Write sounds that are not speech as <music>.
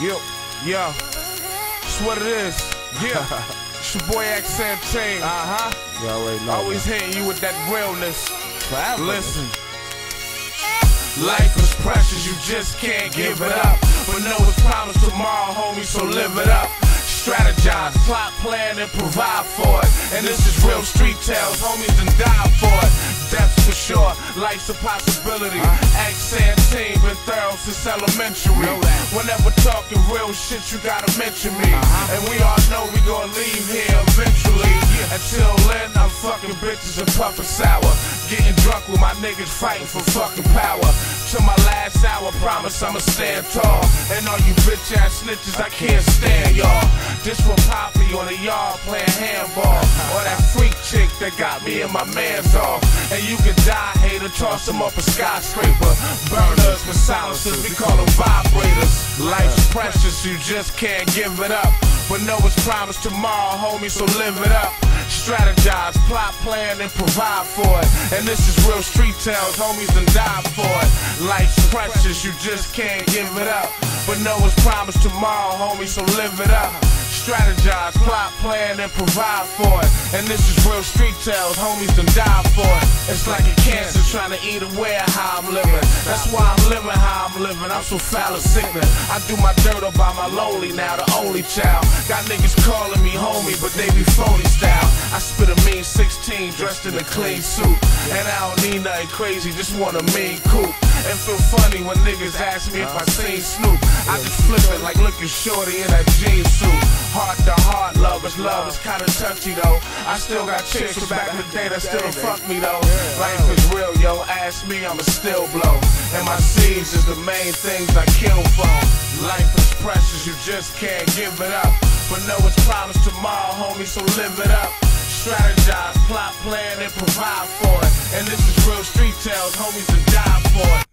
Yo, yo, it's what it is. Yeah, <laughs> it's your boy X Santino. Uh huh. You already know. Always hitting you with that realness. Forever. Listen. Life is precious, you just can't give it up. But know it's promised tomorrow, homie, so live it up. Strategize, plot, plan, and provide for it. And this is real street tales, homies and die for it. That's for sure, life's a possibility. X Santino, been thorough since elementary. Whenever talking real shit, you gotta mention me. Uh-huh. And we all know we gonna leave here eventually. Yeah. Until then, I'm fucking bitches and puffin' sour. Getting drunk with my niggas fighting for fucking power. Till my last hour, promise I'ma stand tall. And all you bitch ass snitches, I can't stand y'all. This for Poppy on the yard playing handball. Or that freak chick that got me and my mans off. And you can die, toss them up a skyscraper. Burners with silencers, we call them vibrators. Life's precious, you just can't give it up. But know it's promised tomorrow, homie, so live it up. Strategize, plot, plan, and provide for it. And this is real street tales, homies and die for it. Life's precious, you just can't give it up. But know it's promised tomorrow, homie, so live it up. Strategize, plot, plan, and provide for it. And this is real street tales, homies and die for it. It's like a cancer trying to eat away at how I'm living. That's why I'm living how I'm living. I'm so foul and sickening. I do my dirt up by my lonely now, the only child. Got niggas calling me homie, but they be phony style. I spit a mean 16 dressed in a clean suit. And I don't need nothing crazy, just want a mean coupe. And feel funny when niggas ask me if I seen Snoop. I just flip it like looking shorty in that jean suit. Heart to love, it's kinda touchy though. I still got chicks from back in the day that still fuck me though. Life is real, yo, ask me, I'ma still blow. And my seeds is the main things I kill for. Life is precious, you just can't give it up. But know it's promised tomorrow, homie, so live it up. Strategize, plot, plan, and provide for it. And this is real street tales, homies, and die for it.